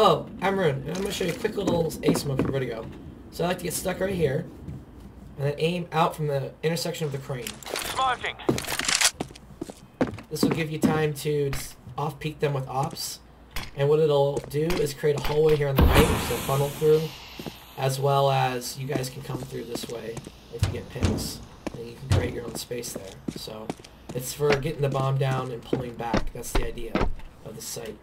Oh, I'm ruined. I'm gonna show you a quick little ace move for Vertigo. So I like to get stuck right here, and then aim out from the intersection of the crane. Smarting. This will give you time to off-peek them with AWPs. And what it'll do is create a hallway here on the right, so funnel through, as well as you guys can come through this way if you get pins. And you can create your own space there. So it's for getting the bomb down and pulling back. That's the idea of the site.